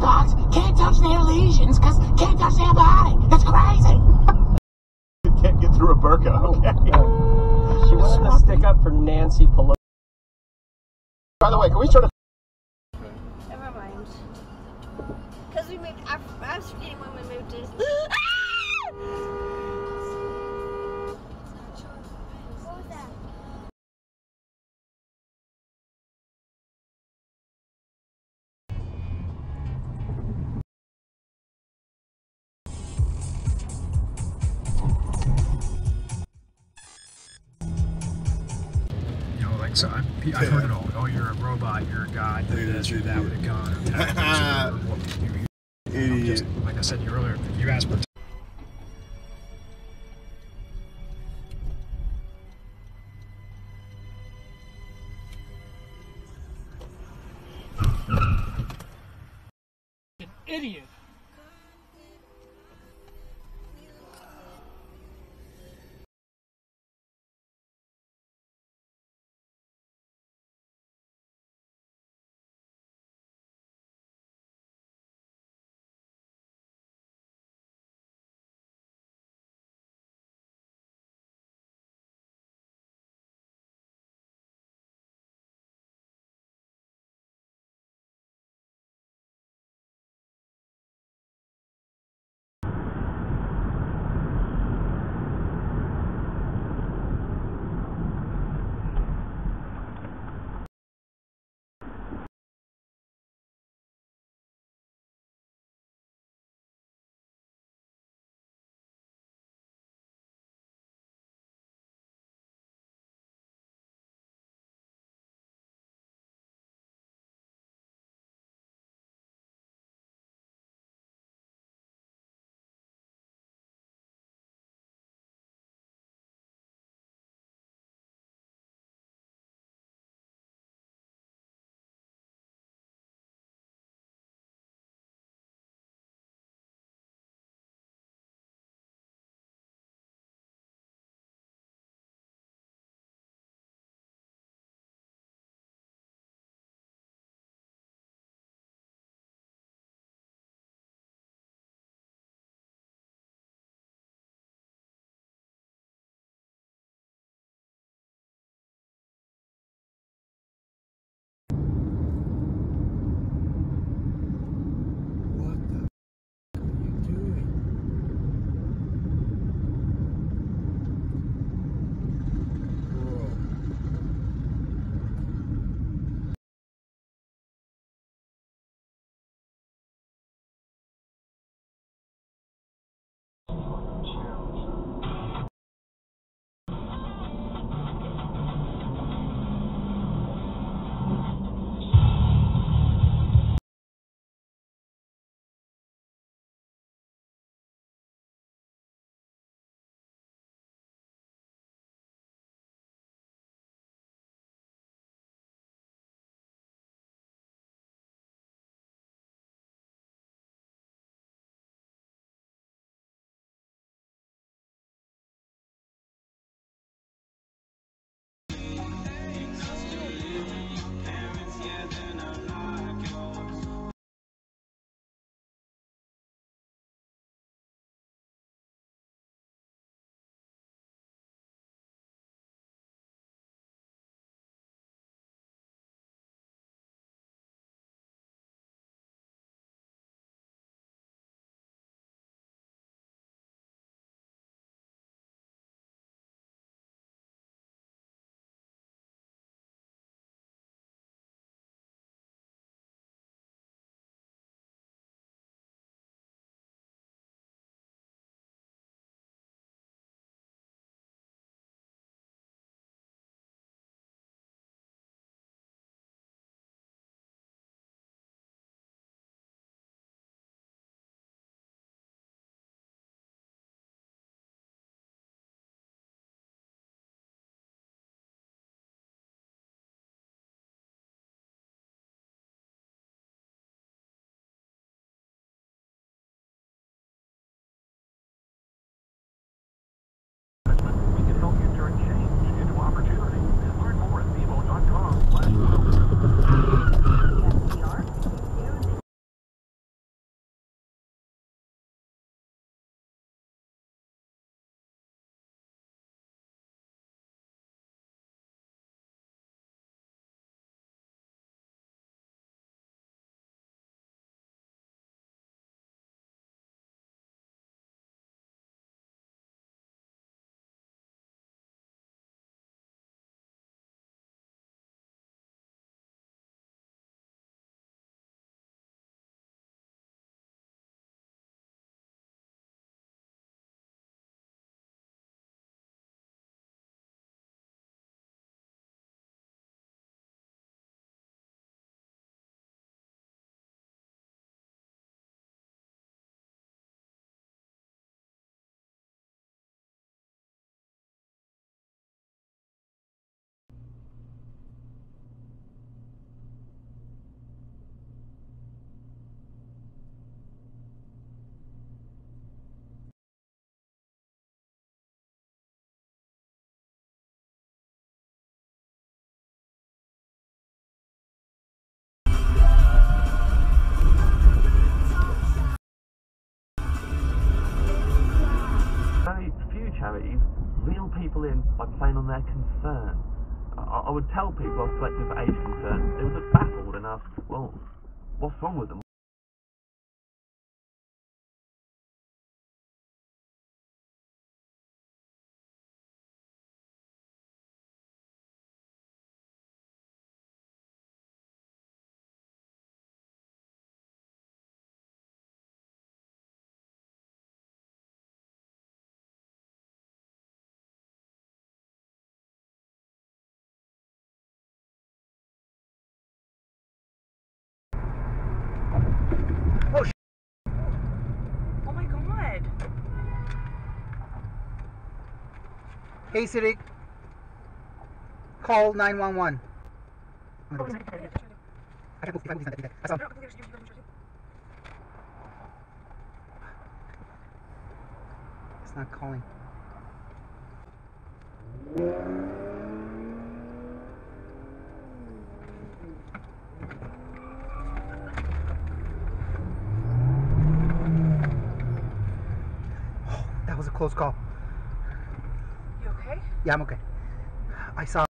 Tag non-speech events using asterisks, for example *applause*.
monkeypox can't touch their lesions because can't touch their body. It's crazy. *laughs* Can't get through a burqa. Okay. She wanted to stick up for Nancy Pelosi. By the way, can we start a Never mind. Because we moved after, I was forgetting when we moved to. *laughs* Ah! I've, I've heard it all. Oh, you're a robot. You're a god. Do this, do that with a gun. *laughs* Idiot. just, like I said to you earlier, if you ask for idiot. charities reel people in by playing on their concern. I, I would tell people I was collecting for age concern. they would look baffled and ask, well, what's wrong with them? Hey Siri, call 911. It's not calling. Oh, that was a close call. Yeah, I'm okay. I saw